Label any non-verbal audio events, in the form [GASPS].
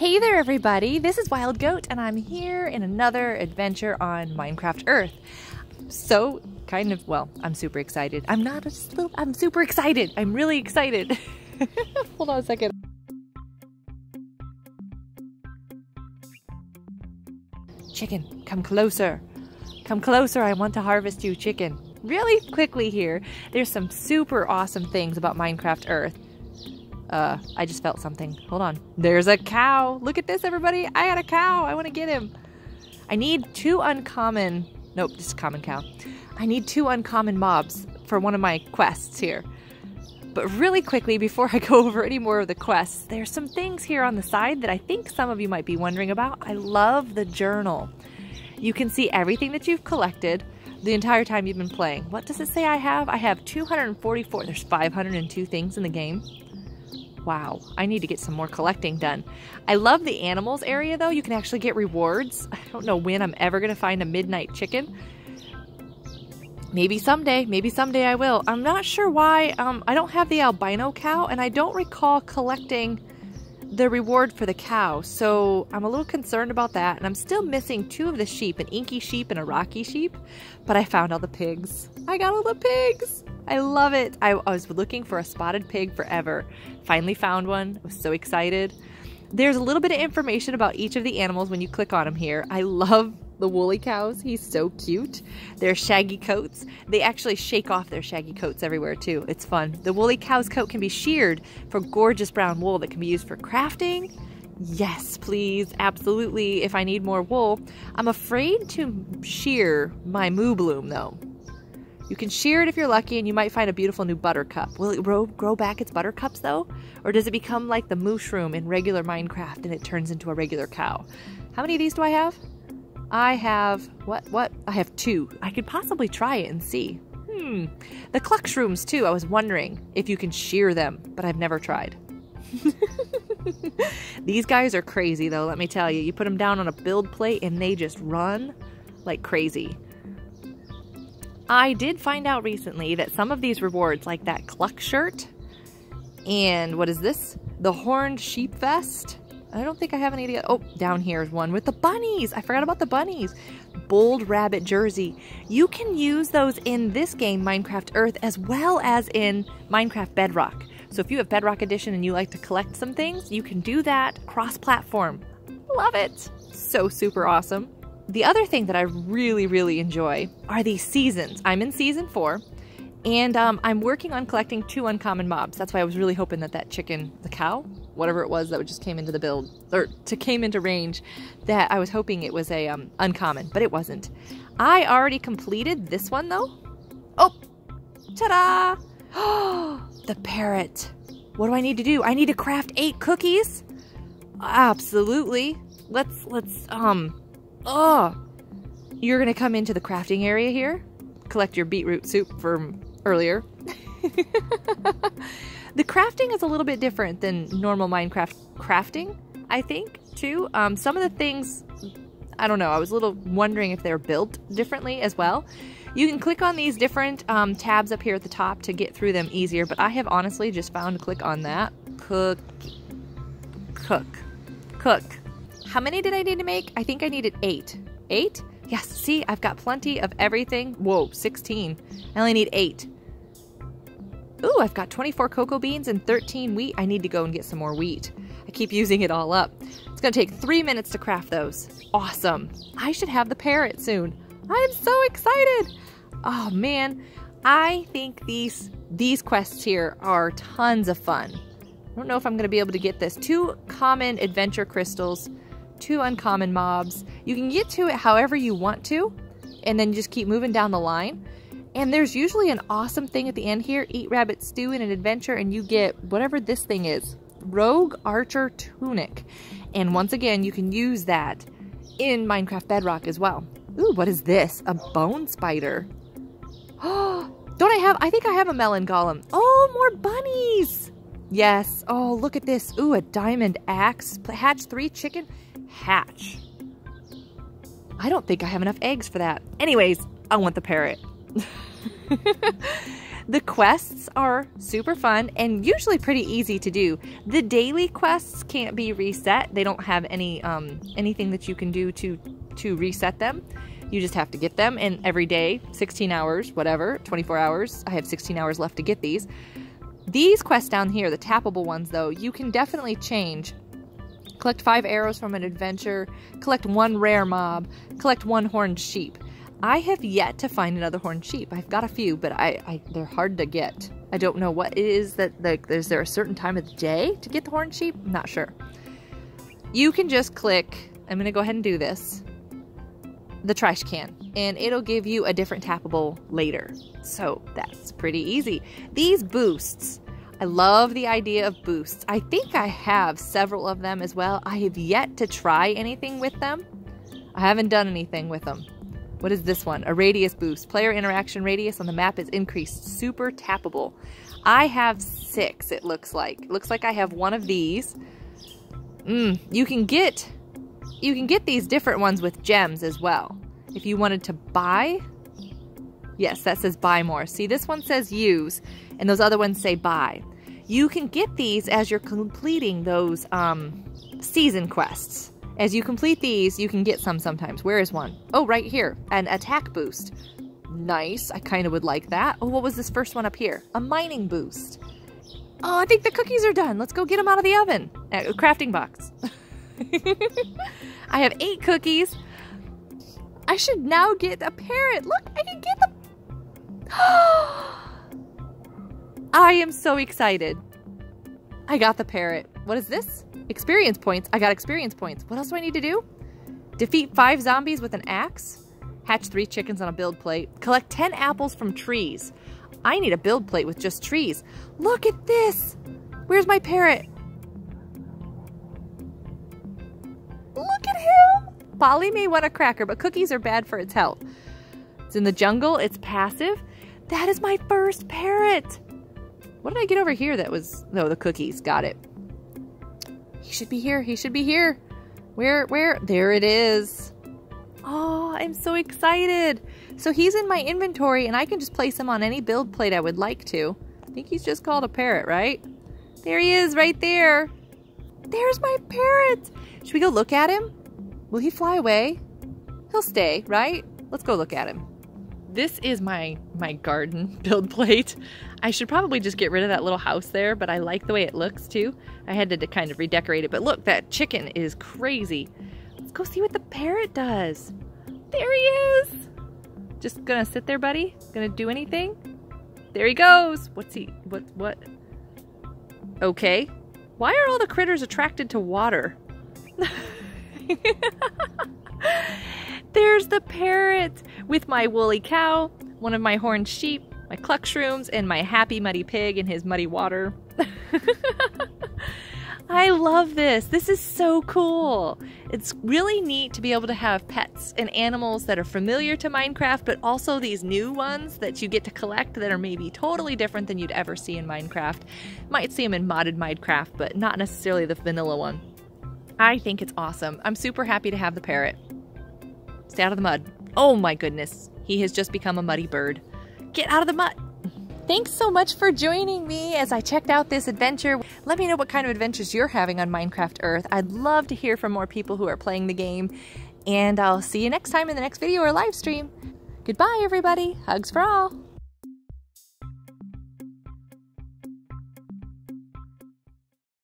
Hey there, everybody! This is Wild Goat, and I'm here in another adventure on Minecraft Earth. So, kind of, well, I'm super excited. I'm not a little, I'm super excited. I'm really excited. [LAUGHS] Hold on a second. Chicken, come closer. Come closer, I want to harvest you, chicken. Really quickly here, there's some super awesome things about Minecraft Earth. Uh, I just felt something. Hold on. There's a cow. Look at this, everybody. I got a cow. I want to get him. I need two uncommon... Nope, just a common cow. I need two uncommon mobs for one of my quests here. But really quickly, before I [LAUGHS] go over any more of the quests, there's some things here on the side that I think some of you might be wondering about. I love the journal. You can see everything that you've collected the entire time you've been playing. What does it say I have? I have 244. There's 502 things in the game. Wow, I need to get some more collecting done. I love the animals area though. You can actually get rewards. [LAUGHS] I don't know when I'm ever going to find a midnight chicken. Maybe someday, maybe someday I will. I'm not sure why um, I don't have the albino cow and I don't recall collecting the reward for the cow. So I'm a little concerned about that. And I'm still missing two of the sheep, an inky sheep and a rocky sheep. But I found all the pigs. I got all the pigs. I love it. I, I was looking for a spotted pig forever. Finally found one. I was so excited. There's a little bit of information about each of the animals when you click on them here. I love the woolly cows. He's so cute. Their shaggy coats. They actually shake off their shaggy coats everywhere too. It's fun. The woolly cow's coat can be sheared for gorgeous brown wool that can be used for crafting. Yes, please. Absolutely. If I need more wool. I'm afraid to shear my Moobloom though. You can shear it if you're lucky and you might find a beautiful new buttercup. Will it grow, grow back its buttercups though? Or does it become like the mushroom in regular Minecraft and it turns into a regular cow? How many of these do I have? I have, what, what? I have two. I could possibly try it and see. Hmm. The Cluckshrooms too. I was wondering if you can shear them, but I've never tried. [LAUGHS] These guys are crazy though, let me tell you. You put them down on a build plate and they just run like crazy. I did find out recently that some of these rewards, like that cluck shirt, and what is this? The horned sheep vest, I don't think I have any idea. Oh, down here is one with the bunnies. I forgot about the bunnies. Bold Rabbit Jersey. You can use those in this game, Minecraft Earth, as well as in Minecraft Bedrock. So if you have Bedrock Edition and you like to collect some things, you can do that cross-platform. Love it. So super awesome. The other thing that I really, really enjoy are these seasons. I'm in season four. And um, I'm working on collecting two uncommon mobs. That's why I was really hoping that that chicken, the cow, whatever it was that just came into the build, or to came into range, that I was hoping it was a um, uncommon, but it wasn't. I already completed this one though. Oh, ta-da! Oh, [GASPS] the parrot. What do I need to do? I need to craft eight cookies? Absolutely. Let's, let's, um, oh. You're gonna come into the crafting area here, collect your beetroot soup from earlier. [LAUGHS] the crafting is a little bit different than normal Minecraft crafting, I think, too. Um, some of the things, I don't know, I was a little wondering if they're built differently as well. You can click on these different um, tabs up here at the top to get through them easier, but I have honestly just found click on that. Cook. Cook. Cook. How many did I need to make? I think I needed eight. Eight? Yes, see, I've got plenty of everything. Whoa, 16. I only need eight. Ooh, I've got 24 cocoa beans and 13 wheat. I need to go and get some more wheat. I keep using it all up. It's gonna take three minutes to craft those. Awesome. I should have the parrot soon. I am so excited. Oh man, I think these these quests here are tons of fun. I don't know if I'm gonna be able to get this. Two common adventure crystals, two uncommon mobs. You can get to it however you want to, and then just keep moving down the line. And there's usually an awesome thing at the end here. Eat rabbit stew in an adventure, and you get whatever this thing is. Rogue Archer Tunic. And once again, you can use that in Minecraft Bedrock as well. Ooh, what is this? A bone spider. Oh, [GASPS] don't I have, I think I have a melon golem. Oh, more bunnies. Yes. Oh, look at this. Ooh, a diamond axe. Hatch three chicken hatch. I don't think I have enough eggs for that. Anyways, I want the parrot. [LAUGHS] The quests are super fun and usually pretty easy to do. The daily quests can't be reset. They don't have any um, anything that you can do to to reset them. You just have to get them, and every day, 16 hours, whatever, 24 hours. I have 16 hours left to get these. These quests down here, the tappable ones, though, you can definitely change. Collect five arrows from an adventure, collect one rare mob, collect one horned sheep. I have yet to find another horned sheep. I've got a few, but I, I they're hard to get. I don't know what it is that the, is there a certain time of the day to get the horned sheep? I'm not sure. You can just click. I'm gonna go ahead and do this the trash can and it'll give you a different tappable later. So that's pretty easy. These boosts, I love the idea of boosts. I think I have several of them as well. I have yet to try anything with them. I haven't done anything with them. What is this one? A radius boost. Player interaction radius on the map is increased. Super tappable. I have six, it looks like. It looks like I have one of these. Mm, you can get you can get these different ones with gems as well. If you wanted to buy, yes, that says buy more. See, this one says use, and those other ones say buy. You can get these as you're completing those um, season quests. As you complete these, you can get some sometimes. Where is one? Oh, right here. An attack boost. Nice. I kind of would like that. Oh, what was this first one up here? A mining boost. Oh, I think the cookies are done. Let's go get them out of the oven. Uh, crafting box. [LAUGHS] I have eight cookies. I should now get a parrot. Look, I can get the... [GASPS] I am so excited. I got the parrot. What is this? Experience points. I got experience points. What else do I need to do? Defeat five zombies with an axe. Hatch three chickens on a build plate. Collect 10 apples from trees. I need a build plate with just trees. Look at this. Where's my parrot? Look at him! Polly may want a cracker, but cookies are bad for its health. It's in the jungle, it's passive. That is my first parrot! What did I get over here that was... No, the cookies. Got it. He should be here. He should be here. Where, where? There it is. Oh, I'm so excited. So he's in my inventory and I can just place him on any build plate I would like to. I think he's just called a parrot, right? There he is right there. There's my parrot. Should we go look at him? Will he fly away? He'll stay, right? Let's go look at him. This is my my garden [LAUGHS] build plate. I should probably just get rid of that little house there, but I like the way it looks too. I had to kind of redecorate it, but look, that chicken is crazy. Let's go see what the parrot does. There he is. Just gonna sit there, buddy? Gonna do anything? There he goes. What's he, what, what? Okay. Why are all the critters attracted to water? [LAUGHS] There's the parrot with my woolly cow, one of my horned sheep, my Cluckshrooms, and my happy muddy pig in his muddy water. [LAUGHS] I love this. This is so cool. It's really neat to be able to have pets and animals that are familiar to Minecraft, but also these new ones that you get to collect that are maybe totally different than you'd ever see in Minecraft. Might see them in modded Minecraft, but not necessarily the vanilla one. I think it's awesome. I'm super happy to have the parrot. Stay out of the mud. Oh my goodness. He has just become a muddy bird. Get out of the mud. Thanks so much for joining me as I checked out this adventure. Let me know what kind of adventures you're having on Minecraft Earth. I'd love to hear from more people who are playing the game. And I'll see you next time in the next video or live stream. Goodbye, everybody. Hugs for all.